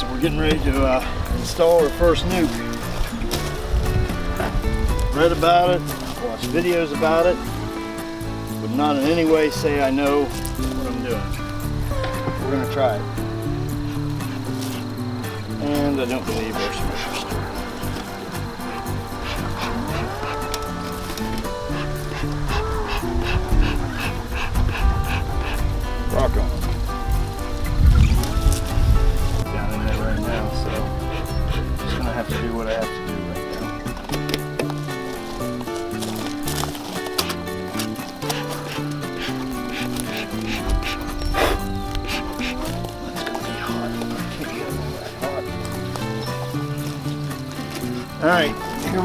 getting ready to uh, install our first nuc. Read about it, watched videos about it, would not in any way say I know what I'm doing. We're gonna try it. And I don't believe our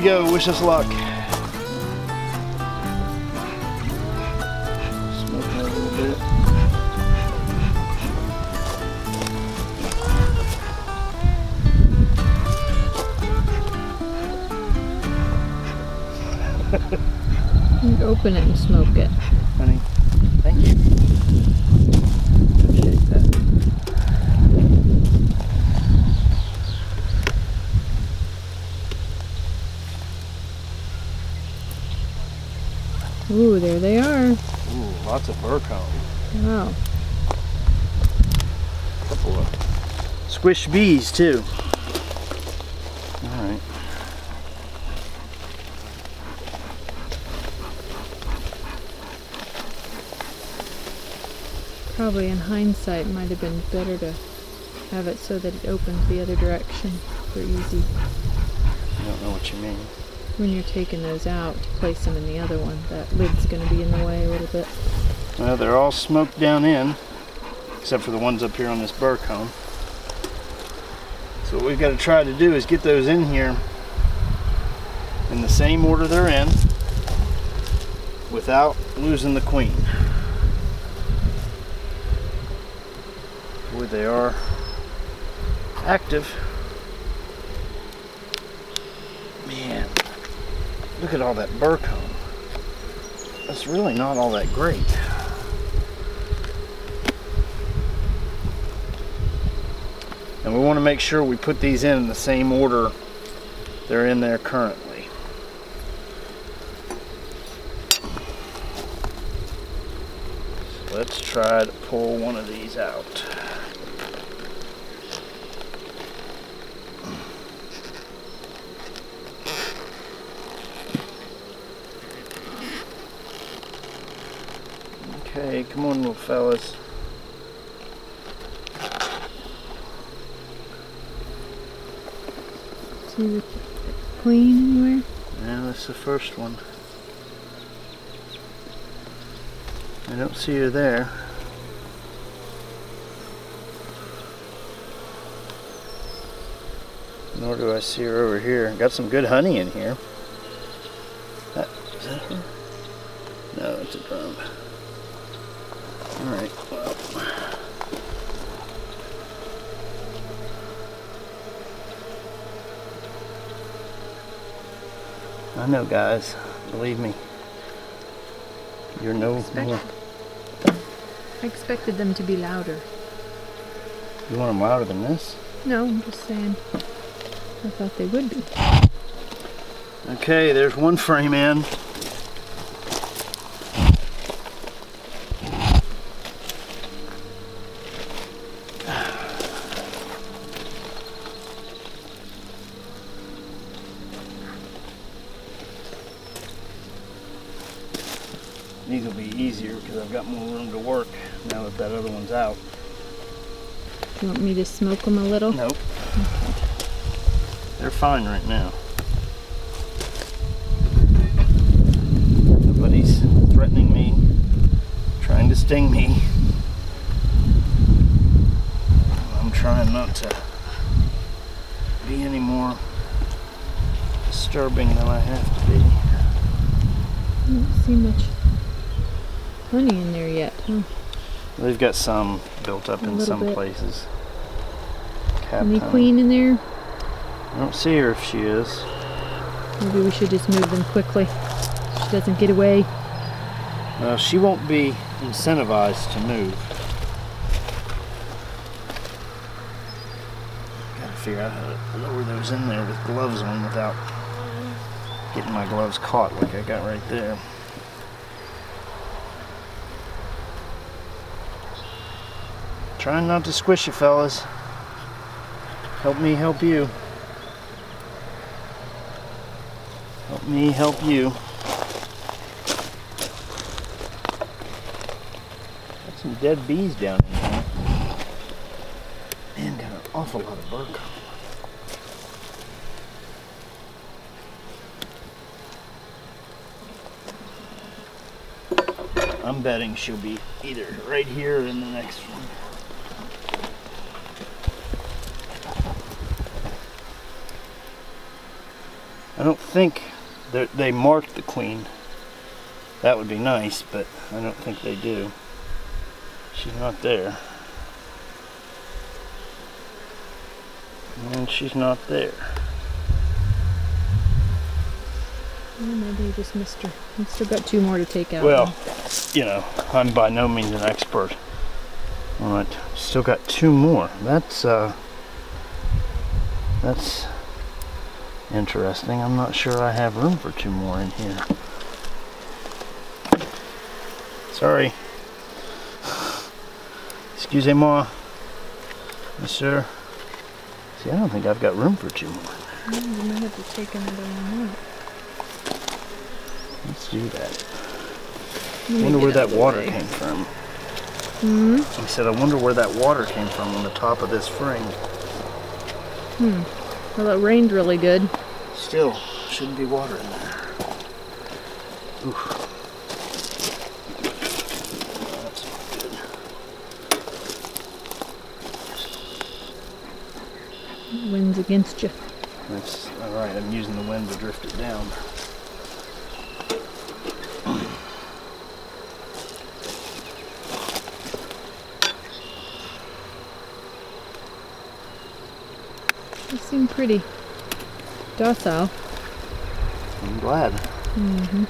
we go. Wish us luck. Open it and smoke it. honey. Thank you. Appreciate that. Ooh, there they are. Ooh, lots of burr comb. Wow. Couple of squish bees too. All right. Probably in hindsight might have been better to have it so that it opens the other direction for easy. I don't know what you mean. When you're taking those out to place them in the other one, that lid's going to be in the way a little bit. Well, they're all smoked down in, except for the ones up here on this burr comb. So what we've got to try to do is get those in here in the same order they're in without losing the queen. Boy, they are active. Man, look at all that burr comb. That's really not all that great. And we want to make sure we put these in, in the same order they're in there currently. So let's try to pull one of these out. Okay, come on little fellas. See the queen anywhere? Yeah, that's the first one. I don't see her there. Nor do I see her over here. Got some good honey in here. That, is that her? No, it's a drone. Alright, well. I know, guys. Believe me. You're no Expect- more. I expected them to be louder. You want them louder than this? No, I'm just saying. I thought they would be. Okay, there's one frame in. These will be easier because I've got more room to work now that that other one's out. You want me to smoke them a little? Nope. They're fine right now. Nobody's threatening me, trying to sting me. I'm trying not to be any more disturbing than I have to be. I don't see much honey in there yet, huh? They've got some built up A in some bit. places. Cap Any queen in there? I don't see her if she is. Maybe we should just move them quickly. She doesn't get away. Well, she won't be incentivized to move. Got to figure out how to lower those in there with gloves on without getting my gloves caught like I got right there. Trying not to squish you fellas. Help me help you. Help me help you. Got some dead bees down here. Man, got an awful lot of colony. I'm betting she'll be either right here or in the next one. I don't think they marked the queen. That would be nice, but I don't think they do. She's not there. And she's not there. Maybe you just missed her. We've still got two more to take out. Well, you know, I'm by no means an expert. All right, still got two more. That's uh, that's interesting. I'm not sure I have room for two more in here. Sorry. Excusez-moi, monsieur. See, I don't think I've got room for two more. Oh, you might have to take another one out. Let's do that. I wonder where that water way. came from. Hmm. I said, I wonder where that water came from on the top of this frame. Well, it rained really good. Still, shouldn't be water in there. Oof. That's not good. Wind's against you. That's all right. I'm using the wind to drift it down. You seem pretty docile. I'm glad. Mm-hmm.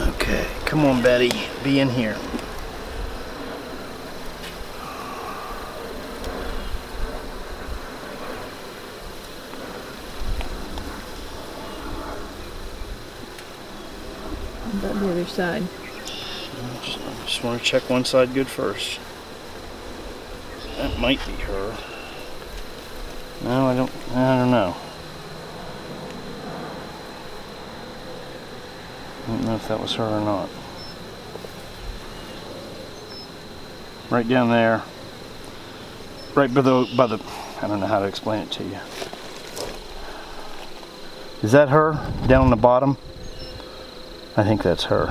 Okay, come on, Betty. Be in here. Side. Just, just want to check one side good first. That might be her. No, I don't. I don't know. I don't know if that was her or not. Right down there. Right by the by the. I don't know how to explain it to you. Is that her down on the bottom? I think that's her.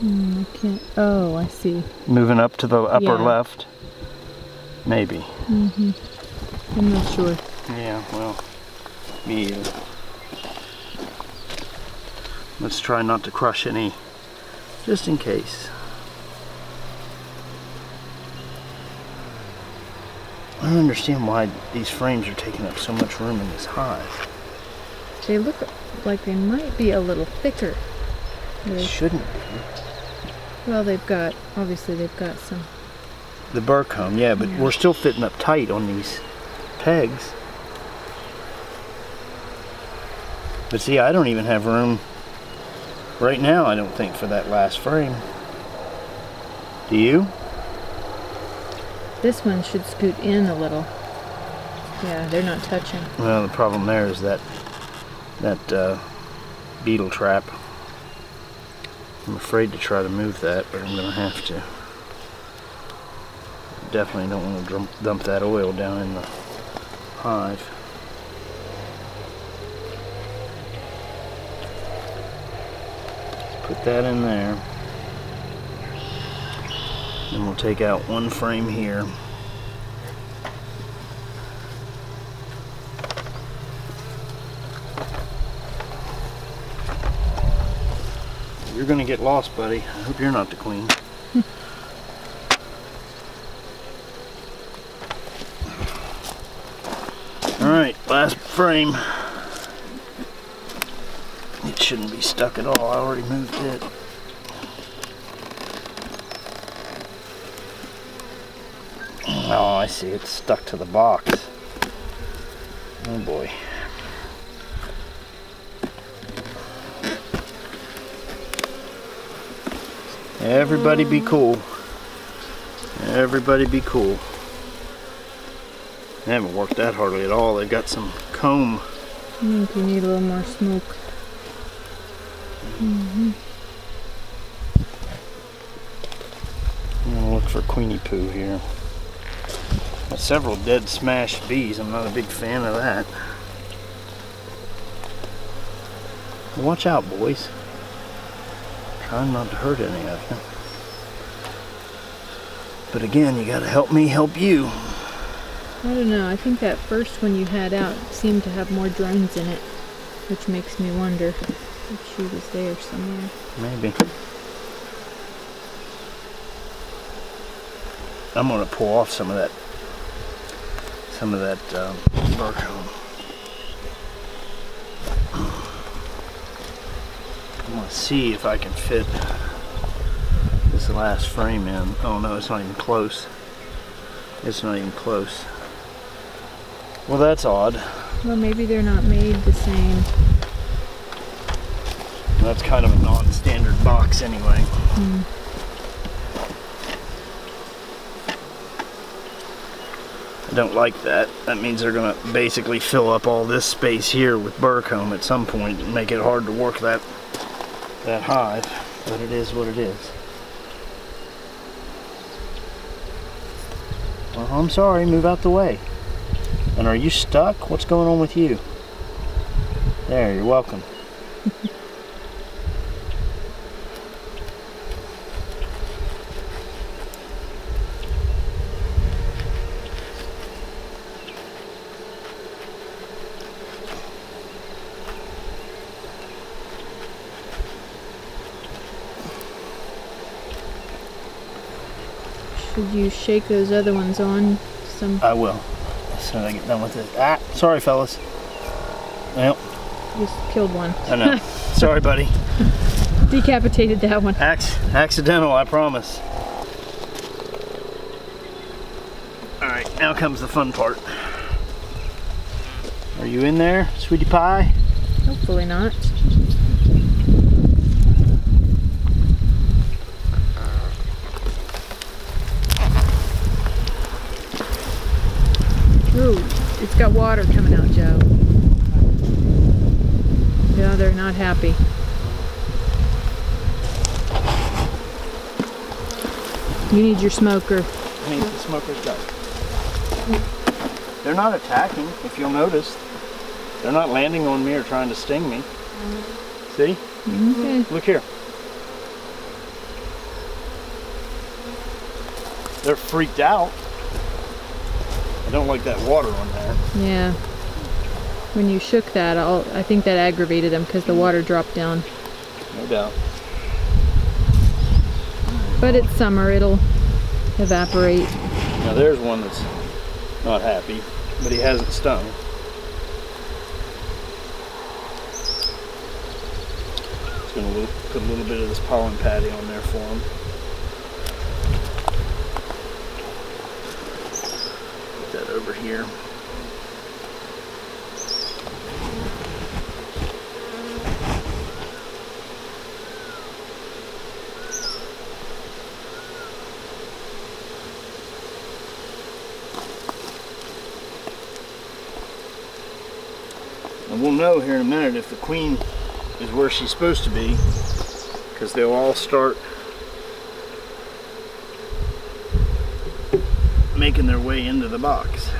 Hmm, I can't. Oh, I see. Moving up to the upper Yeah. left. Maybe. Mm-hmm. I'm not sure. Yeah, well, me either. Let's try not to crush any, just in case. I don't understand why these frames are taking up so much room in this hive. They look like they might be a little thicker. It shouldn't be. well, they've got obviously they've got some. The burr comb, yeah, but Yeah. we're still fitting up tight on these pegs. But see, I don't even have room right now, I don't think, for that last frame. Do you? This one should scoot in a little. Yeah, they're not touching. Well, the problem there is that that uh, beetle trap. I'm afraid to try to move that, but I'm gonna have to. Definitely don't want to dump, dump that oil down in the hive. Put that in there. Then we'll take out one frame here. You're gonna get lost, buddy. I hope you're not the queen. All right, last frame. It shouldn't be stuck at all. I already moved it. Oh, I see. It's stuck to the box. Oh boy. Everybody be cool. Everybody be cool. They haven't worked that hardly at all. They've got some comb. I think you need a little more smoke. Mm -hmm. I'm gonna look for Queenie Poo here. Got several dead smashed bees. I'm not a big fan of that. Watch out, boys. Trying not to hurt any of you. But again, you gotta help me help you. I don't know. I think that first one you had out seemed to have more drones in it, which makes me wonder if she was there somewhere. Maybe. I'm gonna pull off some of that, some of that um, I'm gonna see if I can fit this last frame in. Oh no, it's not even close. It's not even close. Well, that's odd. Well, maybe they're not made the same. That's kind of a non-standard box anyway. Hmm. I don't like that. That means they're gonna basically fill up all this space here with Burcomb at some point and make it hard to work that that hive. But it is what it is. Well, I'm sorry, move out the way. And are you stuck? What's going on with you? There, you're welcome. Should you shake those other ones on some? I will. As soon as I get done with it. Ah, sorry, fellas. Well, Just killed one. I know. sorry, buddy. Decapitated that one. Acc- accidental, I promise. All right, now comes the fun part. Are you in there, sweetie pie? Hopefully not. Ooh, it's got water coming out, Joe. Yeah, they're not happy. You need your smoker. I mean, the smoker's got. They're not attacking, if you'll notice. They're not landing on me or trying to sting me. See? Okay. Look here. They're freaked out. I don't like that water on there. Yeah. When you shook that, I'll, I think that aggravated them because the water dropped down. No doubt. But it's summer, it'll evaporate. Now there's one that's not happy, but he hasn't stung. Just gonna put a little bit of this pollen patty on there for him. Put that over here. And we'll know here in a minute if the queen is where she's supposed to be because they'll all start making their way into the box.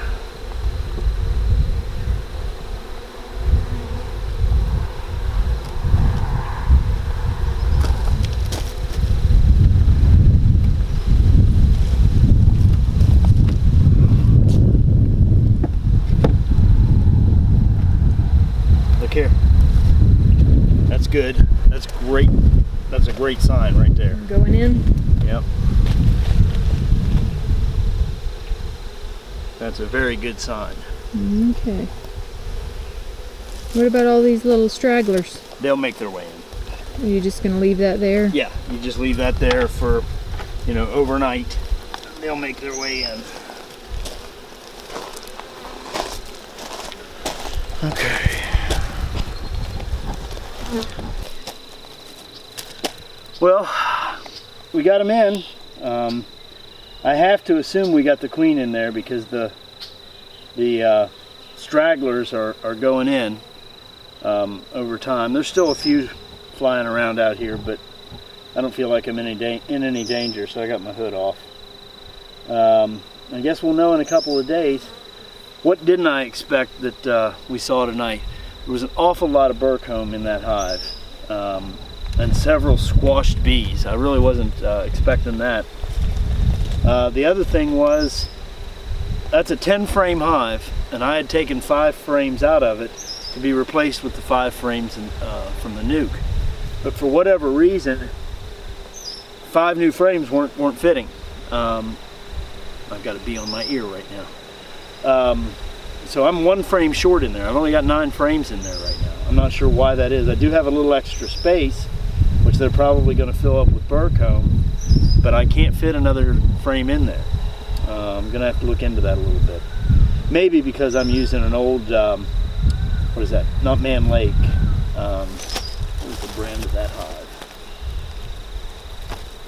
Look here. That's good. That's great. That's a great sign right there. Going in? Yep. That's a very good sign. Okay. What about all these little stragglers? They'll make their way in. Are you just gonna leave that there? Yeah, you just leave that there for, you know, overnight. They'll make their way in. Okay. Well, we got them in. Um, I have to assume we got the queen in there because the the uh, stragglers are, are going in um, over time. There's still a few flying around out here, but I don't feel like I'm in any, in any danger, so I got my hood off. Um, I guess we'll know in a couple of days. What didn't I expect that uh, we saw tonight? There was an awful lot of Burcomb in that hive um, and several squashed bees. I really wasn't uh, expecting that. Uh, the other thing was that's a 10 frame hive and I had taken five frames out of it to be replaced with the five frames in, uh, from the nuc. But for whatever reason, five new frames weren't weren't fitting. Um, I've got a bee on my ear right now. Um, so I'm one frame short in there. I've only got nine frames in there right now. I'm not sure why that is. I do have a little extra space, which they're probably going to fill up with Burcomb, but I can't fit another frame in there. Uh, I'm to have to look into that a little bit. Maybe because I'm using an old, um, what is that? Not Mann Lake. Um, what is the brand of that hive?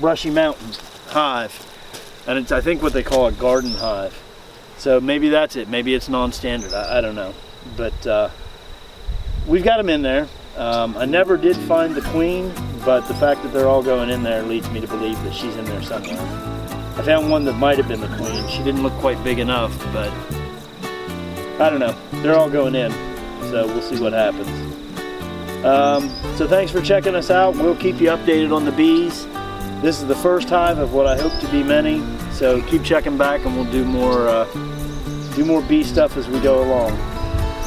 Brushy Mountain hive. And it's, I think, what they call a garden hive. So maybe that's it. Maybe it's non-standard. I, I don't know. But uh, we've got them in there. Um, I never did find the queen, but the fact that they're all going in there leads me to believe that she's in there somewhere. I found one that might have been the queen. She didn't look quite big enough, but I don't know. They're all going in, so we'll see what happens. Um, so thanks for checking us out. We'll keep you updated on the bees. This is the first hive of what I hope to be many. So keep checking back, and we'll do more uh, do more bee stuff as we go along.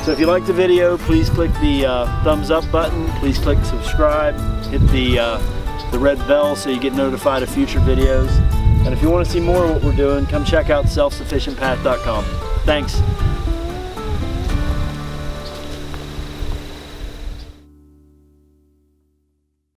So if you like the video, please click the uh, thumbs up button. Please click subscribe. Hit the uh, the red bell so you get notified of future videos. And if you want to see more of what we're doing, come check out selfsufficientpath.com. Thanks.